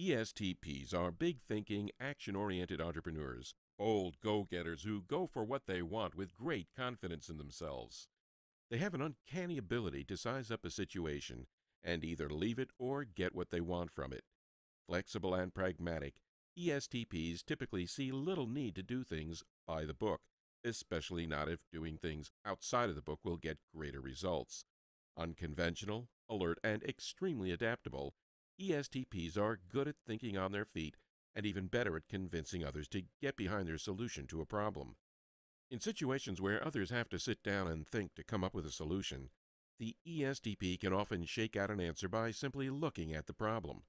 ESTPs are big thinking, action oriented entrepreneurs, bold go getters who go for what they want with great confidence in themselves. They have an uncanny ability to size up a situation and either leave it or get what they want from it. Flexible and pragmatic, ESTPs typically see little need to do things by the book, especially not if doing things outside of the book will get greater results. Unconventional, alert, and extremely adaptable, ESTPs are good at thinking on their feet and even better at convincing others to get behind their solution to a problem. In situations where others have to sit down and think to come up with a solution, the ESTP can often shake out an answer by simply looking at the problem.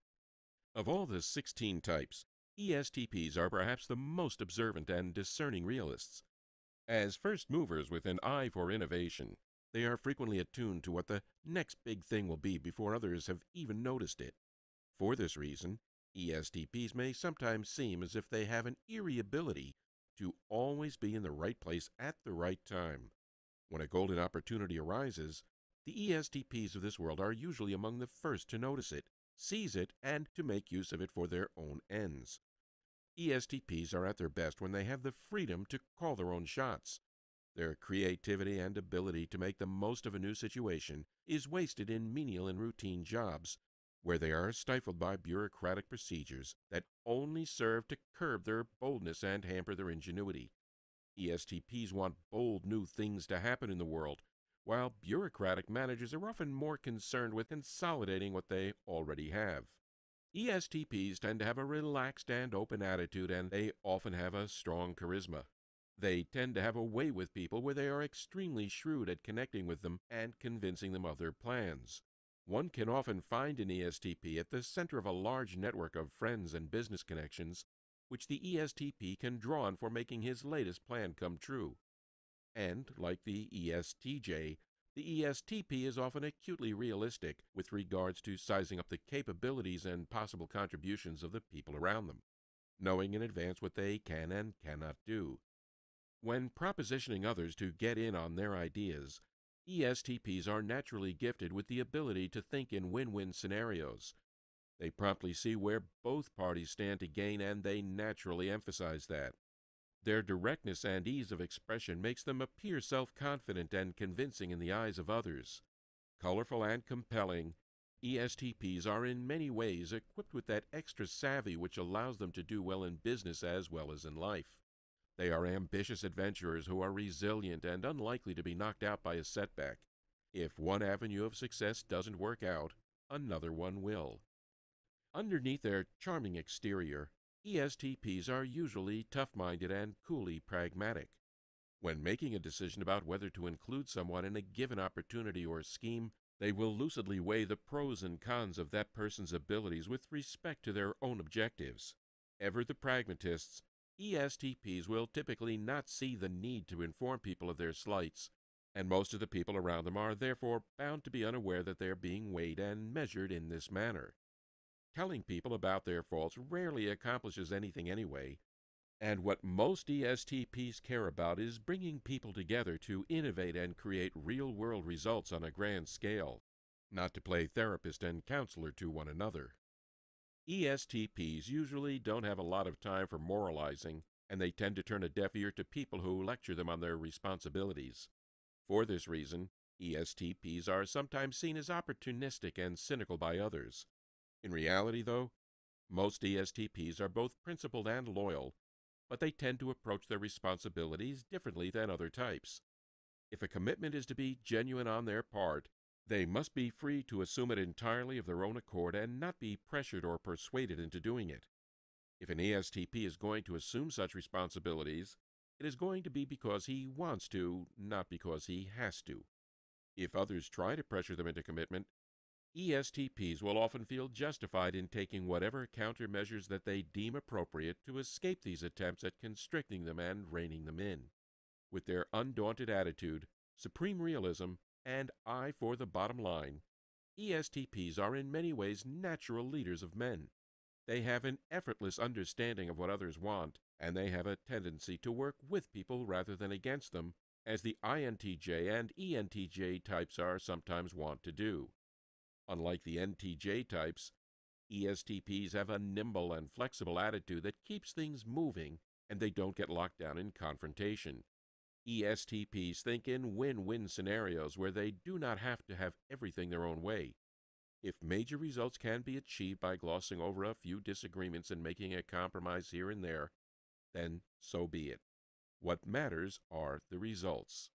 Of all the 16 types, ESTPs are perhaps the most observant and discerning realists. As first movers with an eye for innovation, they are frequently attuned to what the next big thing will be before others have even noticed it. For this reason, ESTPs may sometimes seem as if they have an eerie ability to always be in the right place at the right time. When a golden opportunity arises, the ESTPs of this world are usually among the first to notice it, seize it, and to make use of it for their own ends. ESTPs are at their best when they have the freedom to call their own shots. Their creativity and ability to make the most of a new situation is wasted in menial and routine jobs where they are stifled by bureaucratic procedures that only serve to curb their boldness and hamper their ingenuity. ESTPs want bold new things to happen in the world, while bureaucratic managers are often more concerned with consolidating what they already have. ESTPs tend to have a relaxed and open attitude, and they often have a strong charisma. They tend to have a way with people where they are extremely shrewd at connecting with them and convincing them of their plans. One can often find an ESTP at the center of a large network of friends and business connections, which the ESTP can draw on for making his latest plan come true. And, like the ESTJ, the ESTP is often acutely realistic with regards to sizing up the capabilities and possible contributions of the people around them, knowing in advance what they can and cannot do. When propositioning others to get in on their ideas, ESTPs are naturally gifted with the ability to think in win win scenarios. They promptly see where both parties stand to gain and they naturally emphasize that. Their directness and ease of expression makes them appear self confident and convincing in the eyes of others. Colorful and compelling, ESTPs are in many ways equipped with that extra savvy which allows them to do well in business as well as in life. They are ambitious adventurers who are resilient and unlikely to be knocked out by a setback. If one avenue of success doesn't work out, another one will. Underneath their charming exterior, ESTPs are usually tough minded and coolly pragmatic. When making a decision about whether to include someone in a given opportunity or scheme, they will lucidly weigh the pros and cons of that person's abilities with respect to their own objectives. Ever the pragmatists, ESTPs will typically not see the need to inform people of their slights, and most of the people around them are therefore bound to be unaware that they are being weighed and measured in this manner. Telling people about their faults rarely accomplishes anything anyway, and what most ESTPs care about is bringing people together to innovate and create real world results on a grand scale, not to play therapist and counselor to one another. ESTPs usually don't have a lot of time for moralizing, and they tend to turn a deaf ear to people who lecture them on their responsibilities. For this reason, ESTPs are sometimes seen as opportunistic and cynical by others. In reality, though, most ESTPs are both principled and loyal, but they tend to approach their responsibilities differently than other types. If a commitment is to be genuine on their part, they must be free to assume it entirely of their own accord and not be pressured or persuaded into doing it. If an ESTP is going to assume such responsibilities, it is going to be because he wants to, not because he has to. If others try to pressure them into commitment, ESTPs will often feel justified in taking whatever countermeasures that they deem appropriate to escape these attempts at constricting them and reining them in. With their undaunted attitude, supreme realism, and eye for the bottom line, ESTPs are in many ways natural leaders of men. They have an effortless understanding of what others want, and they have a tendency to work with people rather than against them, as the INTJ and ENTJ types are sometimes wont to do. Unlike the NTJ types, ESTPs have a nimble and flexible attitude that keeps things moving and they don't get locked down in confrontation. ESTPs think in win win scenarios where they do not have to have everything their own way. If major results can be achieved by glossing over a few disagreements and making a compromise here and there, then so be it. What matters are the results.